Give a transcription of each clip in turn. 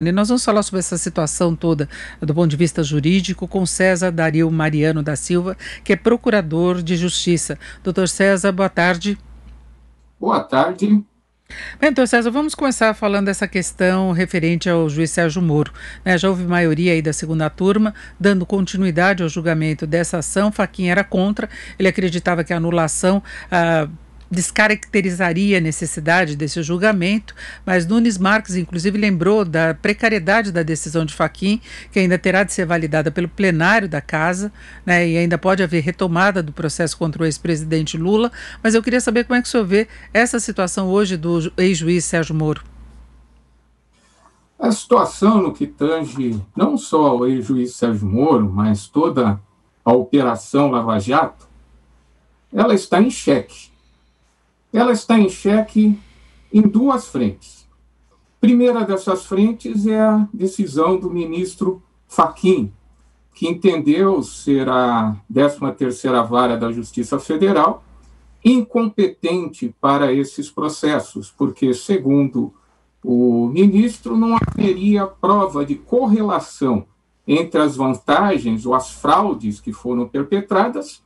E nós vamos falar sobre essa situação toda do ponto de vista jurídico com César Dario Mariano da Silva, que é procurador de justiça. Doutor César, boa tarde. Boa tarde. Bem, doutor César, vamos começar falando dessa questão referente ao juiz Sérgio Moro. Né, já houve maioria aí da segunda turma dando continuidade ao julgamento dessa ação. Faquinha era contra, ele acreditava que a anulação. Ah, descaracterizaria a necessidade desse julgamento, mas Nunes Marques, inclusive, lembrou da precariedade da decisão de Faquim, que ainda terá de ser validada pelo plenário da Casa, né, e ainda pode haver retomada do processo contra o ex-presidente Lula. Mas eu queria saber como é que o senhor vê essa situação hoje do ex-juiz Sérgio Moro. A situação no que tange não só ao ex-juiz Sérgio Moro, mas toda a operação Lava Jato, ela está em xeque ela está em xeque em duas frentes. Primeira dessas frentes é a decisão do ministro Faquim, que entendeu ser a 13ª vara da Justiça Federal incompetente para esses processos, porque segundo o ministro não haveria prova de correlação entre as vantagens ou as fraudes que foram perpetradas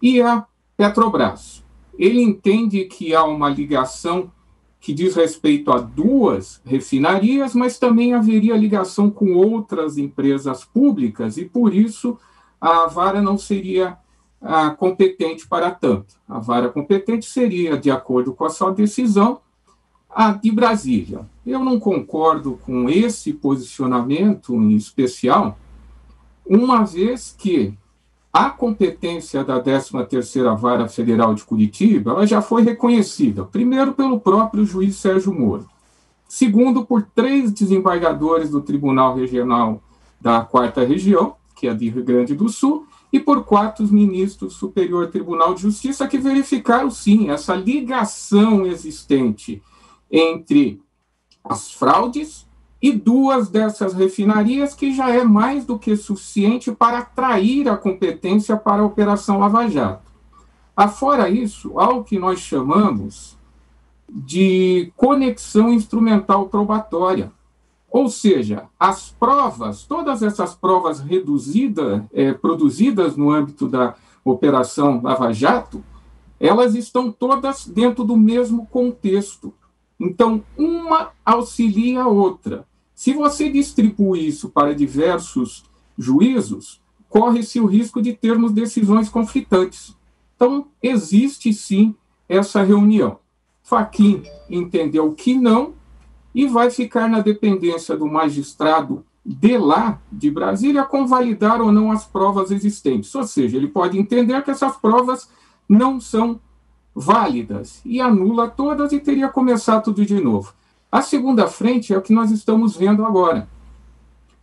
e a Petrobras ele entende que há uma ligação que diz respeito a duas refinarias, mas também haveria ligação com outras empresas públicas, e por isso a vara não seria ah, competente para tanto. A vara competente seria, de acordo com a sua decisão, a de Brasília. Eu não concordo com esse posicionamento em especial, uma vez que a competência da 13ª Vara Federal de Curitiba ela já foi reconhecida, primeiro pelo próprio juiz Sérgio Moro, segundo por três desembargadores do Tribunal Regional da Quarta Região, que é de Rio Grande do Sul, e por quatro ministros do Superior Tribunal de Justiça que verificaram sim essa ligação existente entre as fraudes e duas dessas refinarias que já é mais do que suficiente para atrair a competência para a Operação Lava Jato. Afora isso, há o que nós chamamos de conexão instrumental probatória. Ou seja, as provas, todas essas provas reduzidas, é, produzidas no âmbito da Operação Lava Jato, elas estão todas dentro do mesmo contexto. Então, uma auxilia a outra. Se você distribui isso para diversos juízos, corre-se o risco de termos decisões conflitantes. Então, existe sim essa reunião. Faquim entendeu que não e vai ficar na dependência do magistrado de lá, de Brasília, convalidar ou não as provas existentes. Ou seja, ele pode entender que essas provas não são válidas e anula todas e teria começado tudo de novo. A segunda frente é o que nós estamos vendo agora.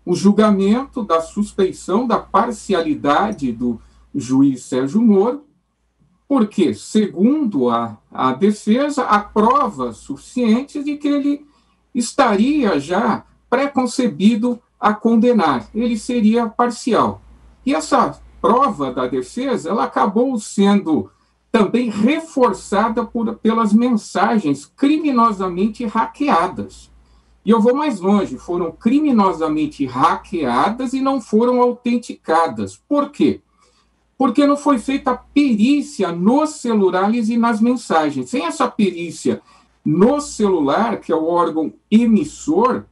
O julgamento da suspeição da parcialidade do juiz Sérgio Moro, porque, segundo a, a defesa, há provas suficientes de que ele estaria já preconcebido a condenar, ele seria parcial. E essa prova da defesa, ela acabou sendo também reforçada por, pelas mensagens criminosamente hackeadas. E eu vou mais longe, foram criminosamente hackeadas e não foram autenticadas. Por quê? Porque não foi feita perícia nos celulares e nas mensagens. Sem essa perícia no celular, que é o órgão emissor,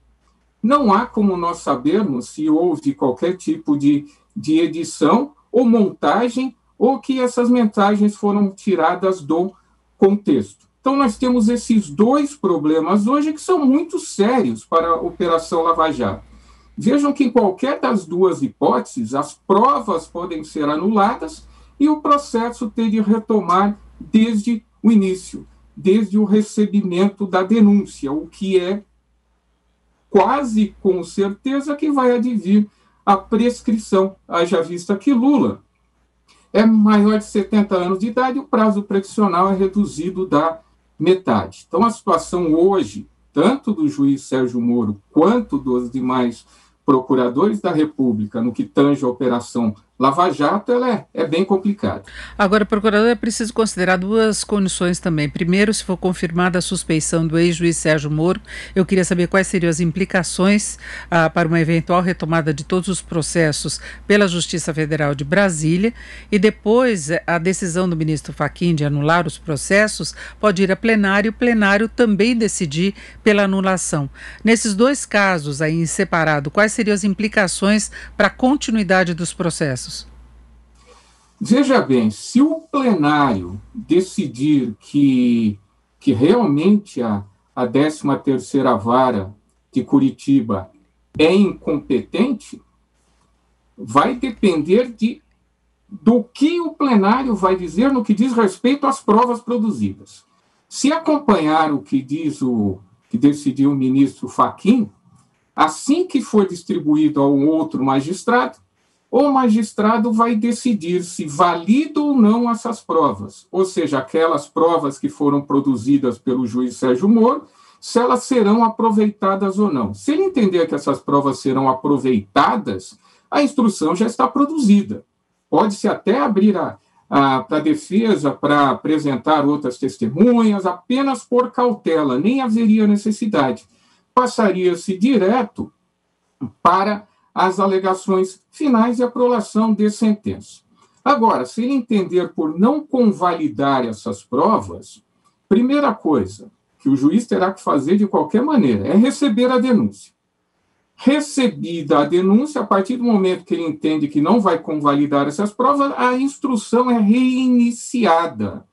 não há como nós sabermos se houve qualquer tipo de, de edição ou montagem ou que essas mensagens foram tiradas do contexto. Então, nós temos esses dois problemas hoje que são muito sérios para a Operação Lava Jato. Vejam que, em qualquer das duas hipóteses, as provas podem ser anuladas e o processo tem de retomar desde o início, desde o recebimento da denúncia, o que é quase com certeza que vai advir a prescrição, haja vista que Lula é maior de 70 anos de idade, o prazo prescricional é reduzido da metade. Então, a situação hoje, tanto do juiz Sérgio Moro quanto dos demais procuradores da República, no que tange a Operação Lava Jato ela é, é bem complicada. Agora, procurador, é preciso considerar duas condições também. Primeiro, se for confirmada a suspeição do ex-juiz Sérgio Moro, eu queria saber quais seriam as implicações ah, para uma eventual retomada de todos os processos pela Justiça Federal de Brasília. E depois, a decisão do ministro Faquim de anular os processos pode ir a plenário e o plenário também decidir pela anulação. Nesses dois casos aí em separado, quais seriam as implicações para a continuidade dos processos? Veja bem, se o plenário decidir que, que realmente a, a 13ª Vara de Curitiba é incompetente, vai depender de do que o plenário vai dizer no que diz respeito às provas produzidas. Se acompanhar o que diz o que decidiu o ministro Faquim, assim que for distribuído a um outro magistrado, o magistrado vai decidir se valida ou não essas provas, ou seja, aquelas provas que foram produzidas pelo juiz Sérgio Moro, se elas serão aproveitadas ou não. Se ele entender que essas provas serão aproveitadas, a instrução já está produzida. Pode-se até abrir a, a, para a defesa para apresentar outras testemunhas, apenas por cautela, nem haveria necessidade. Passaria-se direto para as alegações finais e a prolação de sentença. Agora, se ele entender por não convalidar essas provas, primeira coisa que o juiz terá que fazer de qualquer maneira é receber a denúncia. Recebida a denúncia, a partir do momento que ele entende que não vai convalidar essas provas, a instrução é reiniciada.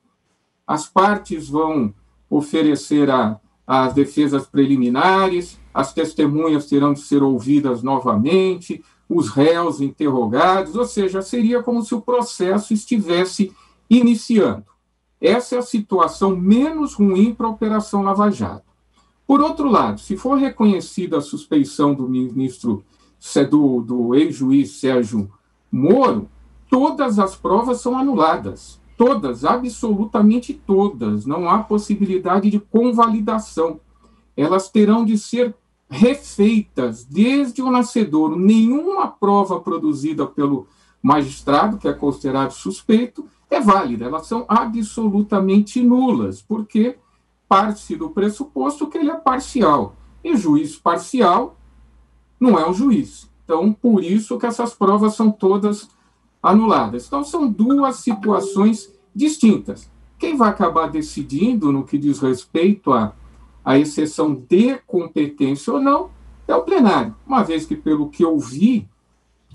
As partes vão oferecer a, as defesas preliminares, as testemunhas terão de ser ouvidas novamente, os réus interrogados, ou seja, seria como se o processo estivesse iniciando. Essa é a situação menos ruim para a Operação Lava Jato. Por outro lado, se for reconhecida a suspeição do ministro, do, do ex-juiz Sérgio Moro, todas as provas são anuladas. Todas, absolutamente todas. Não há possibilidade de convalidação. Elas terão de ser refeitas desde o nascedouro, nenhuma prova produzida pelo magistrado, que é considerado suspeito, é válida. Elas são absolutamente nulas, porque parte do pressuposto que ele é parcial. E juiz parcial não é um juiz. Então, por isso que essas provas são todas anuladas. Então, são duas situações distintas. Quem vai acabar decidindo no que diz respeito a a exceção de competência ou não, é o plenário. Uma vez que, pelo que eu vi,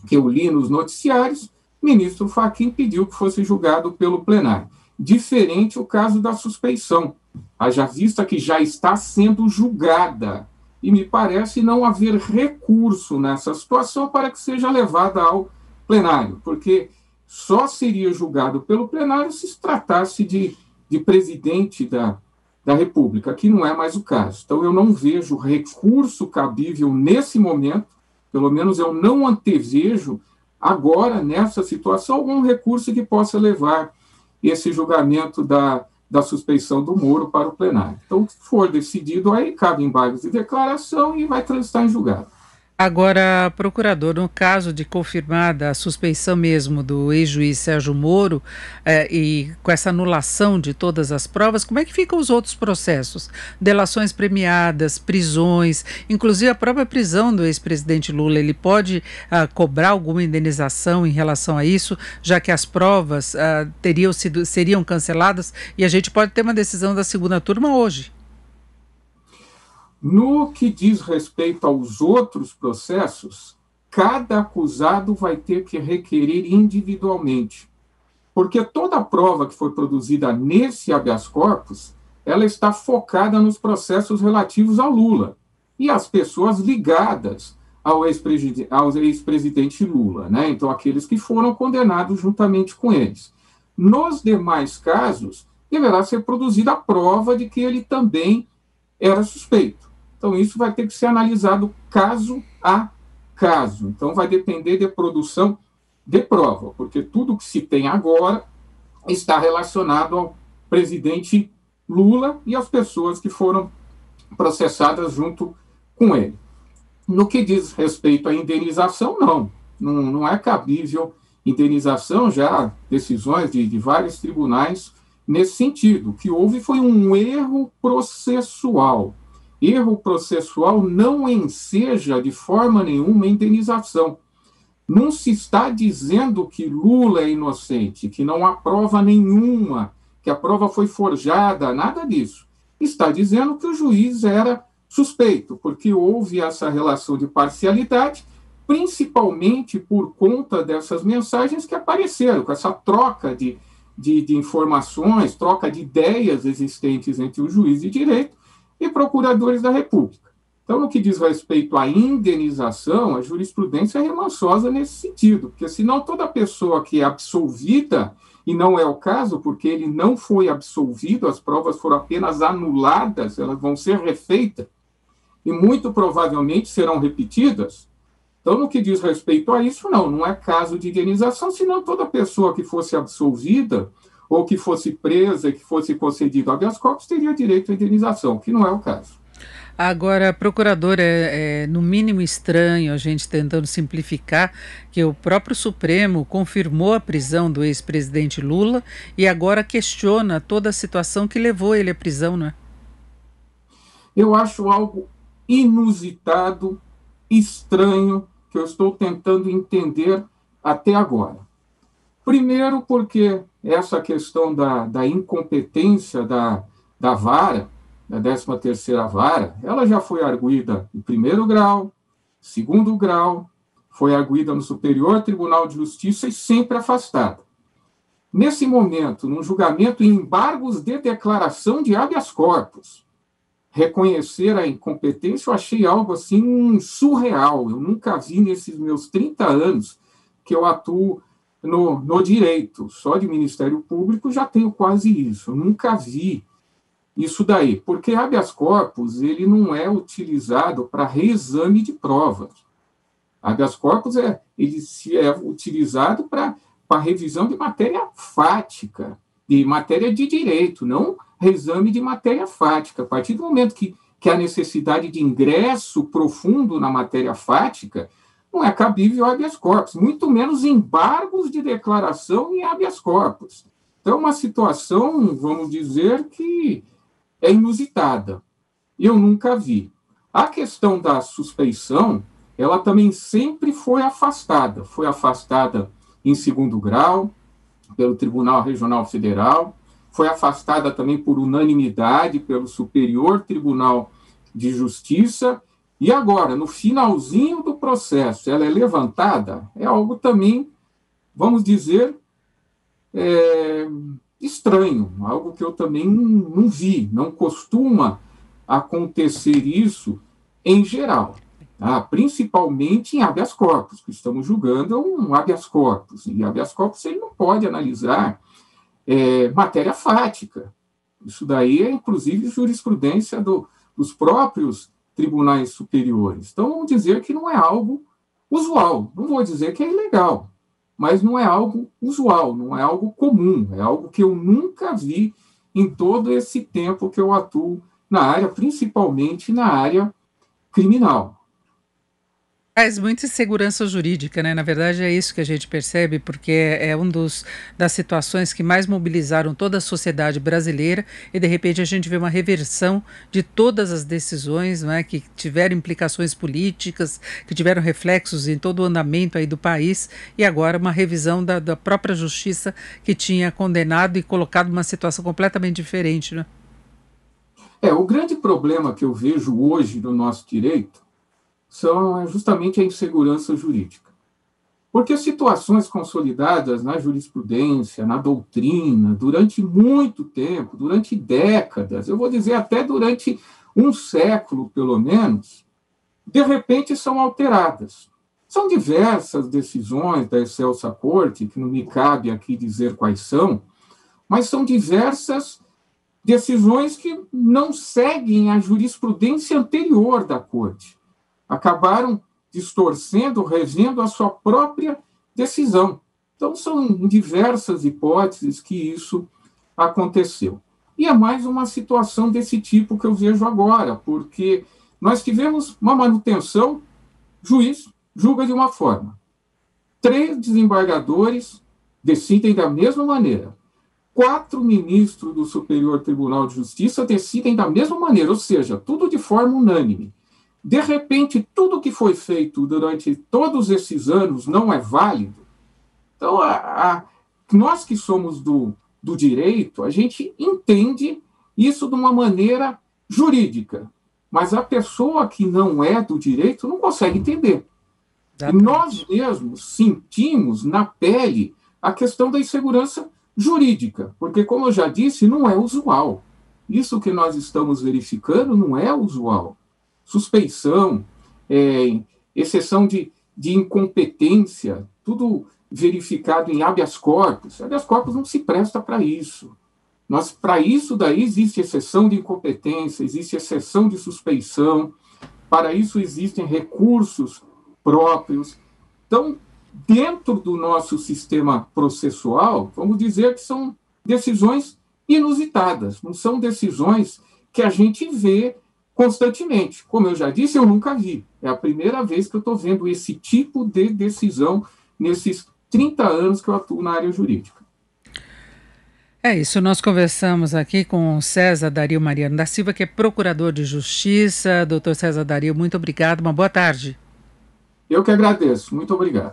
que eu li nos noticiários, o ministro Fachin pediu que fosse julgado pelo plenário. Diferente o caso da suspeição, haja vista que já está sendo julgada. E me parece não haver recurso nessa situação para que seja levada ao plenário, porque só seria julgado pelo plenário se tratasse de, de presidente da, da República, que não é mais o caso. Então, eu não vejo recurso cabível nesse momento, pelo menos eu não antevejo agora, nessa situação, algum recurso que possa levar esse julgamento da, da suspeição do Moro para o plenário. Então, se for decidido, aí cabe embargos de declaração e vai transitar em julgado. Agora, procurador, no caso de confirmada a suspeição mesmo do ex-juiz Sérgio Moro eh, e com essa anulação de todas as provas, como é que ficam os outros processos? Delações premiadas, prisões, inclusive a própria prisão do ex-presidente Lula, ele pode ah, cobrar alguma indenização em relação a isso, já que as provas ah, teriam sido, seriam canceladas e a gente pode ter uma decisão da segunda turma hoje. No que diz respeito aos outros processos, cada acusado vai ter que requerer individualmente. Porque toda a prova que foi produzida nesse habeas corpus, ela está focada nos processos relativos ao Lula e às pessoas ligadas ao ex-presidente Lula, né? Então, aqueles que foram condenados juntamente com eles. Nos demais casos, deverá ser produzida a prova de que ele também era suspeito. Então, isso vai ter que ser analisado caso a caso. Então, vai depender de produção de prova, porque tudo que se tem agora está relacionado ao presidente Lula e às pessoas que foram processadas junto com ele. No que diz respeito à indenização, não. Não, não é cabível indenização, já decisões de, de vários tribunais nesse sentido. O que houve foi um erro processual. Erro processual não enseja de forma nenhuma indenização. Não se está dizendo que Lula é inocente, que não há prova nenhuma, que a prova foi forjada, nada disso. Está dizendo que o juiz era suspeito, porque houve essa relação de parcialidade, principalmente por conta dessas mensagens que apareceram, com essa troca de, de, de informações, troca de ideias existentes entre o juiz de direito e procuradores da República. Então, no que diz respeito à indenização, a jurisprudência é remansosa nesse sentido, porque senão toda pessoa que é absolvida, e não é o caso, porque ele não foi absolvido, as provas foram apenas anuladas, elas vão ser refeitas, e muito provavelmente serão repetidas. Então, no que diz respeito a isso, não, não é caso de indenização, senão toda pessoa que fosse absolvida, ou que fosse presa, que fosse concedido habeas corpus, teria direito à indenização, que não é o caso. Agora, procurador, é, é, no mínimo estranho a gente tentando simplificar que o próprio Supremo confirmou a prisão do ex-presidente Lula e agora questiona toda a situação que levou ele à prisão, não é? Eu acho algo inusitado, estranho, que eu estou tentando entender até agora. Primeiro, porque essa questão da, da incompetência da, da vara da 13ª vara, ela já foi arguída em primeiro grau, segundo grau, foi arguída no Superior Tribunal de Justiça e sempre afastada. Nesse momento, num julgamento em embargos de declaração de habeas corpus, reconhecer a incompetência, eu achei algo assim surreal. Eu nunca vi nesses meus 30 anos que eu atuo no, no direito, só de Ministério Público já tenho quase isso. Nunca vi isso daí, porque habeas corpus ele não é utilizado para reexame de provas. Habeas corpus é, ele se é utilizado para revisão de matéria fática, de matéria de direito, não reexame de matéria fática. A partir do momento que, que há necessidade de ingresso profundo na matéria fática, não é cabível habeas corpus, muito menos embargos de declaração em habeas corpus. Então, é uma situação, vamos dizer, que é inusitada. Eu nunca vi. A questão da suspeição, ela também sempre foi afastada. Foi afastada em segundo grau pelo Tribunal Regional Federal, foi afastada também por unanimidade pelo Superior Tribunal de Justiça, e agora, no finalzinho do processo, ela é levantada, é algo também, vamos dizer, é, estranho, algo que eu também não vi, não costuma acontecer isso em geral, tá? principalmente em habeas corpus, que estamos julgando um habeas corpus, e habeas corpus ele não pode analisar é, matéria fática, isso daí é inclusive jurisprudência do, dos próprios tribunais superiores, então vamos dizer que não é algo usual, não vou dizer que é ilegal, mas não é algo usual, não é algo comum, é algo que eu nunca vi em todo esse tempo que eu atuo na área, principalmente na área criminal. Traz muita insegurança jurídica, né? Na verdade, é isso que a gente percebe, porque é, um dos das situações que mais mobilizaram toda a sociedade brasileira e de repente a gente vê uma reversão de todas as decisões, né? Que tiveram implicações políticas, que tiveram reflexos em todo o andamento aí do país e agora uma revisão da, da própria justiça que tinha condenado e colocado uma situação completamente diferente, né? É o grande problema que eu vejo hoje no nosso direito são justamente a insegurança jurídica. Porque situações consolidadas na jurisprudência, na doutrina, durante muito tempo, durante décadas, eu vou dizer até durante um século, pelo menos, de repente são alteradas. São diversas decisões da Excelsa Corte, que não me cabe aqui dizer quais são, mas são diversas decisões que não seguem a jurisprudência anterior da Corte acabaram distorcendo, revendo a sua própria decisão. Então, são diversas hipóteses que isso aconteceu. E é mais uma situação desse tipo que eu vejo agora, porque nós tivemos uma manutenção, juiz julga de uma forma. três desembargadores decidem da mesma maneira. Quatro ministros do Superior Tribunal de Justiça decidem da mesma maneira, ou seja, tudo de forma unânime. De repente, tudo que foi feito durante todos esses anos não é válido. Então, a, a, nós que somos do, do direito, a gente entende isso de uma maneira jurídica, mas a pessoa que não é do direito não consegue entender. E nós mesmos sentimos na pele a questão da insegurança jurídica, porque, como eu já disse, não é usual. Isso que nós estamos verificando não é usual. Suspeição, é, exceção de, de incompetência, tudo verificado em habeas corpus. Habeas corpus não se presta para isso. Nós, para isso daí existe exceção de incompetência, existe exceção de suspeição, para isso existem recursos próprios. Então, dentro do nosso sistema processual, vamos dizer que são decisões inusitadas, não são decisões que a gente vê constantemente. Como eu já disse, eu nunca vi. É a primeira vez que eu estou vendo esse tipo de decisão nesses 30 anos que eu atuo na área jurídica. É isso, nós conversamos aqui com César Dario Mariano da Silva, que é procurador de justiça. Doutor César Dario, muito obrigado, uma boa tarde. Eu que agradeço, muito obrigado.